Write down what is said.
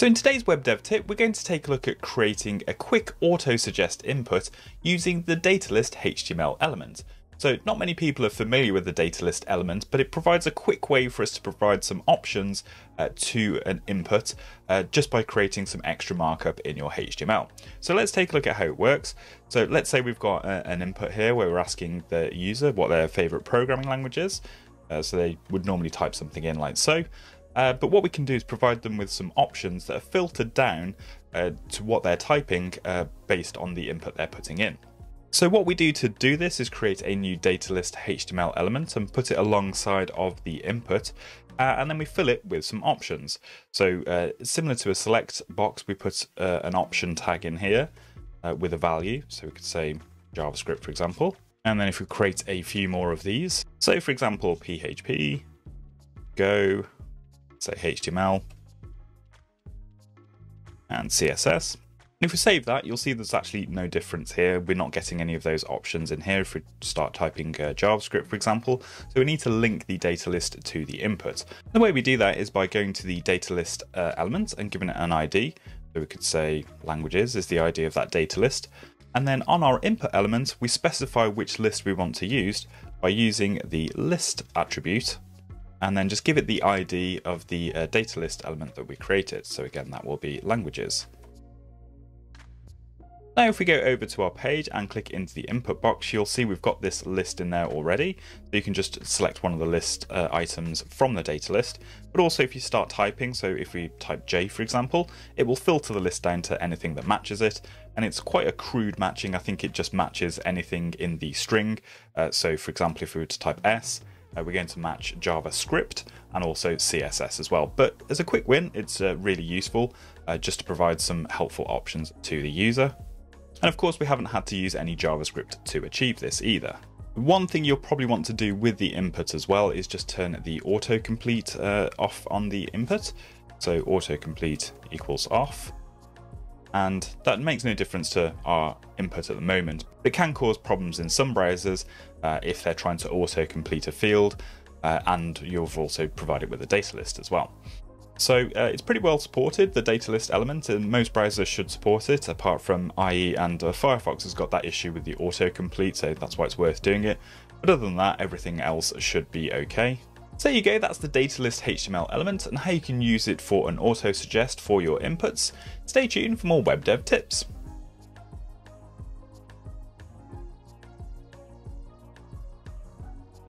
So in today's web dev tip, we're going to take a look at creating a quick auto-suggest input using the datalist HTML element. So not many people are familiar with the datalist element, but it provides a quick way for us to provide some options uh, to an input uh, just by creating some extra markup in your HTML. So let's take a look at how it works. So let's say we've got a, an input here where we're asking the user what their favorite programming language is. Uh, so they would normally type something in like so. Uh, but what we can do is provide them with some options that are filtered down uh, to what they're typing uh, based on the input they're putting in. So what we do to do this is create a new data list HTML element and put it alongside of the input uh, and then we fill it with some options. So uh, similar to a select box, we put uh, an option tag in here uh, with a value. So we could say JavaScript, for example. And then if we create a few more of these, so for example, PHP, Go, say HTML, and CSS. And if we save that, you'll see there's actually no difference here. We're not getting any of those options in here if we start typing uh, JavaScript, for example. So we need to link the data list to the input. The way we do that is by going to the data list uh, element and giving it an ID. So we could say languages is the ID of that data list. And then on our input element, we specify which list we want to use by using the list attribute and then just give it the ID of the uh, data list element that we created. So again, that will be languages. Now if we go over to our page and click into the input box, you'll see we've got this list in there already. So you can just select one of the list uh, items from the data list. But also if you start typing, so if we type J for example, it will filter the list down to anything that matches it. And it's quite a crude matching. I think it just matches anything in the string. Uh, so for example, if we were to type S, uh, we're going to match JavaScript and also CSS as well. But as a quick win, it's uh, really useful uh, just to provide some helpful options to the user. And of course, we haven't had to use any JavaScript to achieve this either. One thing you'll probably want to do with the input as well is just turn the autocomplete uh, off on the input. So autocomplete equals off. And that makes no difference to our input at the moment. It can cause problems in some browsers uh, if they're trying to auto complete a field, uh, and you've also provided with a data list as well. So uh, it's pretty well supported, the data list element, and most browsers should support it, apart from IE and uh, Firefox has got that issue with the autocomplete, so that's why it's worth doing it. But other than that, everything else should be okay. So there you go, that's the data list HTML element and how you can use it for an auto suggest for your inputs. Stay tuned for more web dev tips.